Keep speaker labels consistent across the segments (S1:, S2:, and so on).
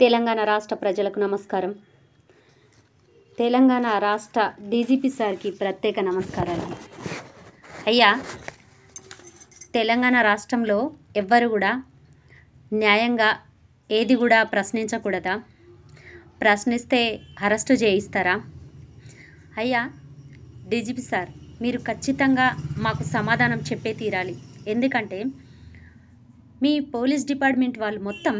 S1: తెలంగాణ రాష్ట్ర ప్రజలకు నమస్కారం. తెలంగాణ రాష్ట్ర డీజీపీ సార్కి ప్రత్యేక నమస్కారాలు. అయ్యా తెలంగాణ రాష్ట్రంలో ఎవ్వరు కూడా న్యాయంగా ఏది కూడా ప్రశ్నించకూడదా? ప్రశ్నిస్తే అరెస్టు చేయిస్తారా? అయ్యా డీజీపీ సార్ మీరు ఖచ్చితంగా మాకు సమాధానం చెప్పే తీరాలి. ఎందుకంటే మీ పోలీస్ డిపార్ట్మెంట్ వాళ్ళు మొత్తం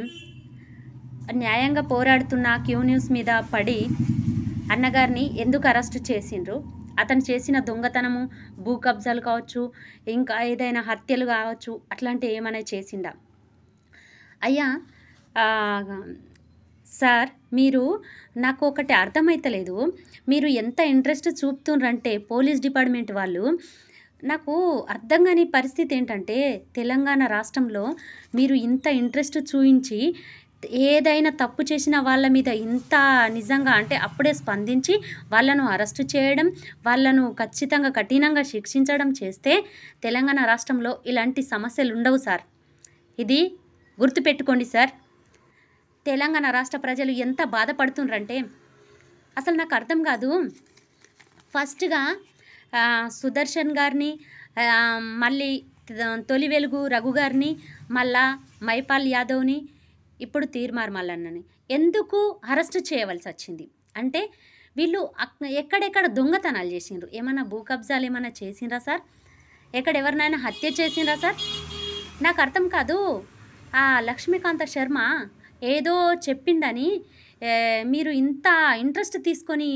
S1: న్యాయంగా పోరాడుతున్న క్యూ న్యూస్ మీద పడి అన్నగారిని ఎందుకు అరెస్ట్ చేసిండ్రు? అతను చేసిన దొంగతనము భూ కబ్జాలు కావచ్చు ఇంకా ఏదైనా హత్యలు కావచ్చు అట్లాంటివి ఏమైనా చేసిండా? అయ్యా సార్ మీరు నాకు ఒకటి అర్థమైతలేదు. మీరు ఎంత ఇంట్రెస్ట్ చూపుతుండ్రంటే పోలీస్ డిపార్ట్మెంట్ వాళ్ళు నాకు అర్థం కాని పరిస్థితి ఏంటంటే తెలంగాణ రాష్ట్రంలో మీరు ఇంత ఇంట్రెస్ట్ చూపించి ఏదైనా తప్పు చేసిన వాళ్ళ మీద ఇంత నిజంగా అంటే అప్పుడే స్పందించి వాళ్ళను అరెస్టు చేయడం వాళ్ళను ఖచ్చితంగా కఠినంగా శిక్షించడం చేస్తే తెలంగాణ రాష్ట్రంలో ఇలాంటి సమస్యలు ఉండవు సార్. ఇది గుర్తుపెట్టుకోండి సార్. తెలంగాణ రాష్ట్ర ప్రజలు ఎంత బాధపడుతుండ్రంటే అసలు నాకు అర్థం కాదు. ఫస్ట్గా సుదర్శన్ గారిని మళ్ళీ తొలి వెలుగు రఘు గారిని మళ్ళా మైపాల్ యాదవ్ని ఇప్పుడు తీర్మార్ మల్లన్నని ఎందుకు అరెస్ట్ చేయవలసి వచ్చింది అంటే వీళ్ళు ఎక్కడెక్కడ దొంగతనాలు చేసిండ్రు? ఏమైనా భూ కబ్జాలు ఏమైనా చేసిండ్రా సార్? ఎక్కడ ఎవరినైనా హత్య చేసిండ్రా సార్? నాకు అర్థం కాదు. ఆ లక్ష్మీకాంత శర్మ ఏదో చెప్పిండని మీరు ఇంత ఇంట్రెస్ట్ తీసుకొని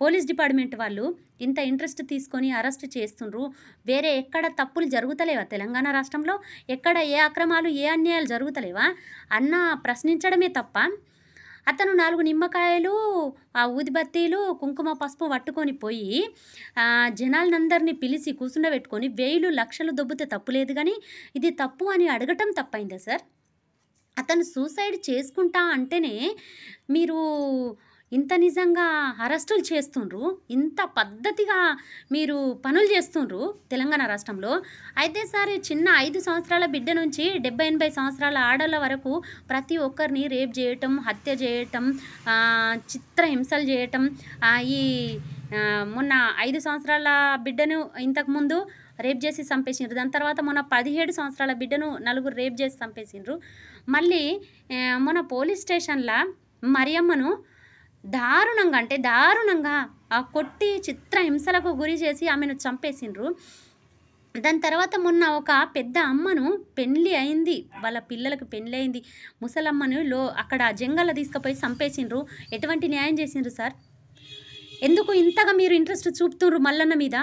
S1: పోలీస్ డిపార్ట్మెంట్ వాళ్ళు ఇంత ఇంట్రెస్ట్ తీసుకొని అరెస్ట్ చేస్తుండ్రు. వేరే ఎక్కడ తప్పులు జరుగుతలేవా? తెలంగాణ రాష్ట్రంలో ఎక్కడ ఏ అక్రమాలు ఏ అన్యాయాలు జరుగుతలేవా? అన్న ప్రశ్నించడమే తప్ప అతను నాలుగు నిమ్మకాయలు ఆ ఊదిబత్తీలు కుంకుమ పసుపు పట్టుకొని పోయి జనాలందరినీ పిలిచి కూర్చుండబెట్టుకొని వేలు లక్షలు దొబ్బితే తప్పు లేదు కానీ ఇది తప్పు అని అడగటం తప్పైందా సార్? అతను సూసైడ్ చేసుకుంటా అంటేనే మీరు ఇంత నిజంగా అరెస్టులు చేస్తుండ్రు ఇంత పద్ధతిగా మీరు పనులు చేస్తుండ్రు తెలంగాణ రాష్ట్రంలో. అయితే సార్ చిన్న ఐదు సంవత్సరాల బిడ్డ నుంచి డెబ్బై ఎనభై సంవత్సరాల ఆడల వరకు ప్రతి ఒక్కరిని రేప్ చేయటం హత్య చేయటం చిత్రహింసలు చేయటం ఈ మొన్న ఐదు సంవత్సరాల బిడ్డను ఇంతకుముందు రేప్ చేసి చంపేసిండ్రు. దాని తర్వాత మొన్న పదిహేడు సంవత్సరాల బిడ్డను నలుగురు రేప్ చేసి చంపేసిండ్రు. మళ్ళీ మొన్న పోలీస్ స్టేషన్లో మరియమ్మను దారుణంగా అంటే దారుణంగా ఆ కొట్టి చిత్ర హింసలకు గురి చేసి ఆమెను చంపేసిండ్రు. దాని తర్వాత మొన్న ఒక పెద్ద అమ్మను పెళ్ళి అయింది. వాళ్ళ పిల్లలకు పెళ్ళి అయింది. ముసలమ్మను లో అక్కడ జంగల్లో తీసుకుపోయి చంపేసిండ్రు. ఎటువంటి న్యాయం చేసిండ్రు సార్? ఎందుకు ఇంతగా మీరు ఇంట్రెస్ట్ చూపుతుండ్రు మల్లన్న మీద?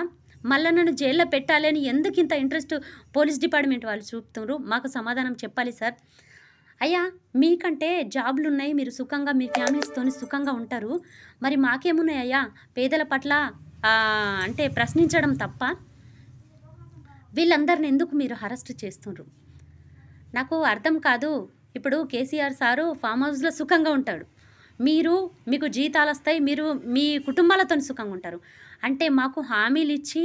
S1: మల్లన్నను జైల్లో పెట్టాలని ఎందుకు ఇంత ఇంట్రెస్ట్ పోలీస్ డిపార్ట్మెంట్ వాళ్ళు చూపుతుండ్రు? మాకు సమాధానం చెప్పాలి సార్. అయ్యా మీకంటే జాబ్లు ఉన్నాయి మీరు సుఖంగా మీ ఫ్యామిలీస్తో సుఖంగా ఉంటారు. మరి మాకేమున్నాయి అయ్యా పేదల పట్ల అంటే ప్రశ్నించడం తప్ప వీళ్ళందరిని ఎందుకు మీరు అరెస్ట్ చేస్తున్నారు నాకు అర్థం కాదు. ఇప్పుడు కేసీఆర్ సారు ఫామ్ హౌస్లో సుఖంగా ఉంటాడు. మీరు మీకు జీతాలు వస్తాయి మీరు మీ కుటుంబాలతో సుఖంగా ఉంటారు. అంటే మాకు హామీలు ఇచ్చి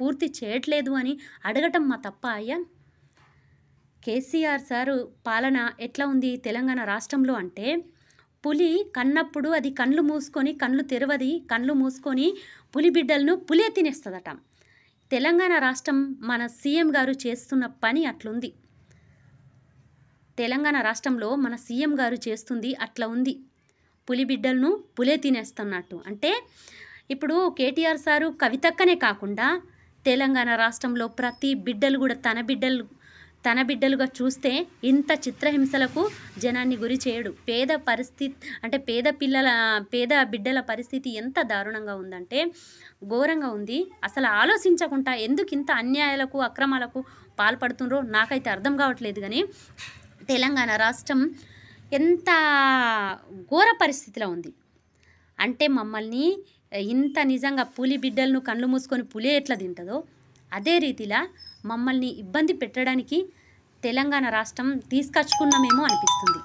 S1: పూర్తి చేయట్లేదు అని అడగటం మా తప్ప అయ్యా. కేసీఆర్ సారు పాలన ఎట్లా ఉంది తెలంగాణ రాష్ట్రంలో అంటే పులి కన్నప్పుడు అది కళ్ళు మూసుకొని కళ్ళు తెరవది కళ్ళు మూసుకొని పులి బిడ్డలను పులే తినేస్తుందట. తెలంగాణ రాష్ట్రం మన సీఎం గారు చేస్తున్న పని అట్లుంది. తెలంగాణ రాష్ట్రంలో మన సీఎం గారు చేస్తుంది అట్లా ఉంది. పులి బిడ్డలను పులే తినేస్తున్నట్టు. అంటే ఇప్పుడు కేటీఆర్ సారు కవితక్కనే కాకుండా తెలంగాణ రాష్ట్రంలో ప్రతి బిడ్డలు కూడా తన బిడ్డలు తన బిడ్డలుగా చూస్తే ఇంత చిత్రహింసలకు జనాన్ని గురి చేయడు. పేద పరిస్థితి అంటే పేద పిల్లల పేద బిడ్డల పరిస్థితి ఎంత దారుణంగా ఉందంటే ఘోరంగా ఉంది. అసలు ఆలోచించకుండా ఎందుకు ఇంత అన్యాయాలకు అక్రమాలకు పాల్పడుతుండ్రో నాకైతే అర్థం కావట్లేదు కానీ తెలంగాణ రాష్ట్రం ఎంత ఘోర పరిస్థితిలో ఉంది. అంటే మమ్మల్ని ఇంత నిజంగా పులి బిడ్డలను కళ్ళు మూసుకొని పులి ఎట్లా తింటుందో అదే రీతిలా మమ్మల్ని ఇబ్బంది పెట్టడానికి తెలంగాణ రాష్ట్రం తీసుకొచ్చుకున్నామేమో అనిపిస్తుంది.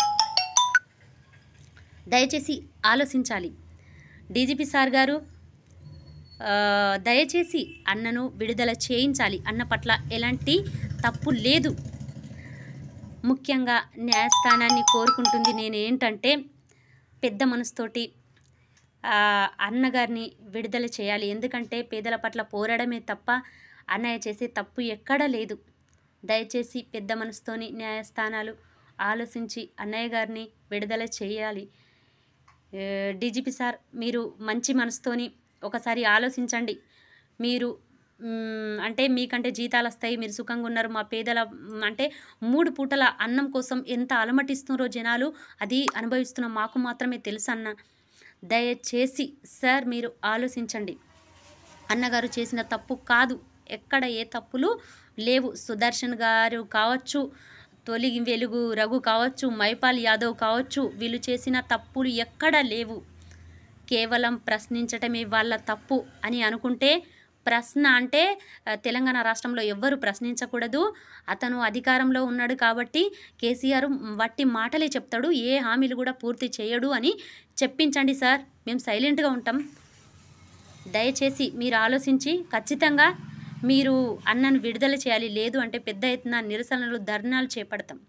S1: దయచేసి ఆలోచించాలి. డీజీపీ సార్ గారు దయచేసి అన్నను విడుదల చేయించాలి. అన్న పట్ల ఎలాంటి తప్పు లేదు. ముఖ్యంగా న్యాయస్థానాన్ని కోరుకుంటుంది నేను ఏంటంటే పెద్ద మనసుతోటి అన్నగారిని విడుదల చేయాలి. ఎందుకంటే పేదల పట్ల పోరాడమే తప్ప అన్నయ్య చేసే తప్పు ఎక్కడా లేదు. దయచేసి పెద్ద మనసుతోని న్యాయస్థానాలు ఆలోచించి అన్నయ్య గారిని విడుదల చేయాలి. డీజీపీ సార్ మీరు మంచి మనసుతోని ఒకసారి ఆలోచించండి. మీరు అంటే మీకంటే జీతాలు వస్తాయి మీరు సుఖంగా ఉన్నారు మా పేదల అంటే మూడు పూటల అన్నం కోసం ఎంత అలమటిస్తున్నారో జనాలు అది అనుభవిస్తున్న మాకు మాత్రమే తెలుసు అన్న. దయచేసి సార్ మీరు ఆలోచించండి. అన్నగారు చేసిన తప్పు కాదు. ఎక్కడ ఏ తప్పులు లేవు. సుదర్శన్ గారు కావచ్చు తొలి వెలుగు రఘు కావచ్చు మైపాల్ యాదవ్ కావచ్చు వీళ్ళు చేసిన తప్పులు ఎక్కడ లేవు. కేవలం ప్రశ్నించటమే వాళ్ళ తప్పు అని అనుకుంటే ప్రశ్న అంటే తెలంగాణ రాష్ట్రంలో ఎవ్వరు ప్రశ్నించకూడదు. అతను అధికారంలో ఉన్నాడు కాబట్టి కేసీఆర్ వట్టి మాటలే చెప్తాడు. ఏ హామీలు కూడా పూర్తి చేయడు అని చెప్పించండి సార్. మేము సైలెంట్గా ఉంటాం. దయచేసి మీరు ఆలోచించి ఖచ్చితంగా మీరు అన్నను విడుదల చేయాలి లేదు అంటే పెద్ద ఎత్తున నిరసనలు ధర్నాలు చేపడతాం.